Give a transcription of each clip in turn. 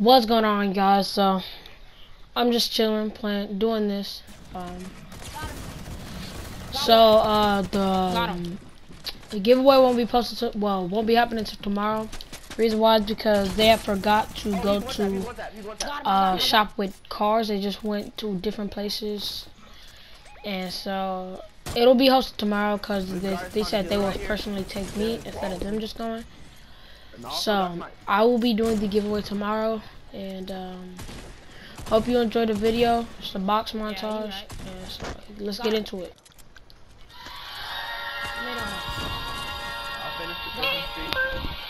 What's going on, guys? So, I'm just chilling, playing, doing this. Um, so, uh, the, um, the giveaway won't be posted, to, well, won't be happening until tomorrow. Reason why is because they have forgot to go to uh, shop with cars. They just went to different places. And so, it'll be hosted tomorrow because they, they said they will personally take me instead of them just going. So, I will be doing the giveaway tomorrow, and um, hope you enjoyed the video. It's a box montage, and so let's get into it. Busting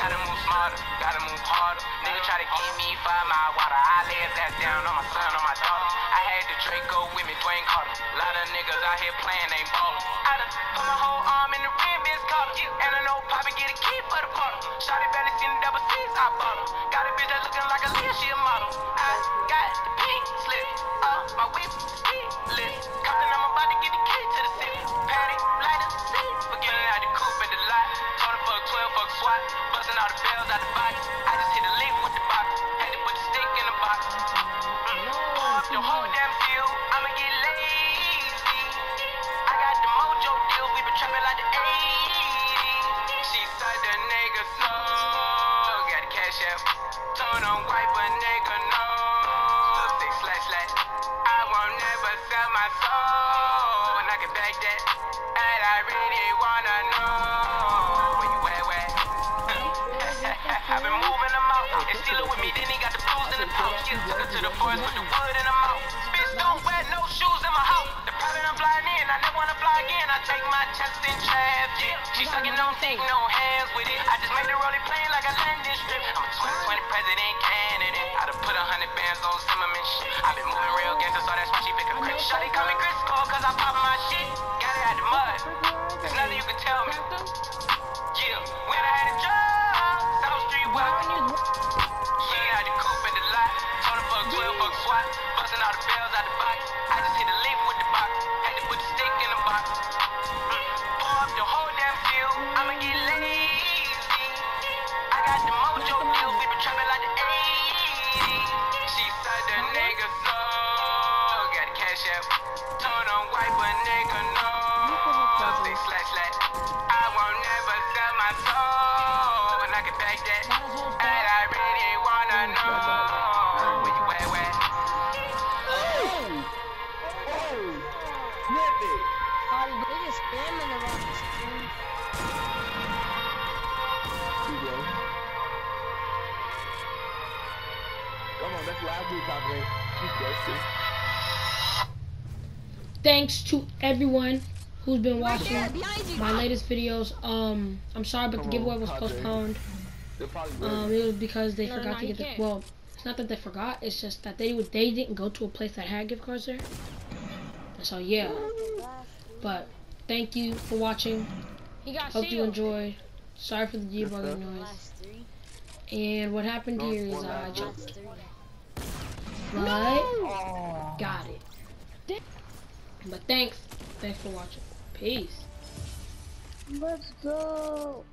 Gotta move smarter, gotta move harder. Nigga try to give me five mile water. I lay that down on my son, on my daughter. I had the Draco with me, Dwayne Carter. lot of niggas out here playing, ain't ballin'. I done put my whole arm in the rim, bitch collar. And I know Poppy get a key for the bottle. Shotty barely seen the double C's, I bought. Got a bitch that looking like a Leah, she a model. I got the pink slip, my whip, list. Compton, I'm about to get the key to the city. Patty, light up, seat. Forgetting out the coupe at the lot. Told her fuck 12, fuck SWAT. Busting all the bells out the box. I just hit a lick with the box. Had to put the stick in the box. Mm. Up the whole damn field. I'ma get lazy. I got the mojo deals. We been trapping like the 80s. She said the nigga so. Got the cash out. Wipe a nigga no. Six slash slash. I won't never sell my soul. And I can back that. And I really wanna know. I've been moving them out. And stealing with me, then he got the blues in the pouch. Yeah, took to the forest with the wood in the mouth. Bitch, don't wear no shoes in my house. The private I'm flying in, I never wanna fly again. I take my chest in traffic. She sucking, don't take no hands with it. I just made the rolling plane like a landing strip. I'm a 2020 president candidate. I done put a hundred bands on Zimmerman shit. i been moving real gangster, so that's why she pick a crib. Shawty call me Chris Cole, cause I pop my shit. Got it out the mud. There's nothing you can tell me. Thanks to everyone who's been watching there, behind you. my latest videos. Um, I'm sorry, but the giveaway was postponed. Um, it was because they forgot to get the well. It's not that they forgot. It's just that they would they didn't go to a place that had gift cards there. And so yeah, but thank you for watching. Hope you enjoyed. Sorry for the Yes, debugging noise. And what happened No, here is one I jumped, Last three. But Oh. got it. But thanks, thanks for watching. Peace. Let's go.